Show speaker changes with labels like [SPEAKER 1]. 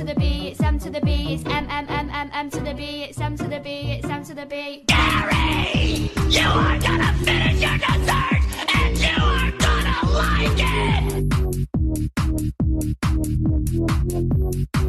[SPEAKER 1] to the B, it's M to the B, it's M, M, M, M, M to the B, it's M to the B, it's M to the B.
[SPEAKER 2] Gary, you are gonna finish your dessert and you are gonna like it!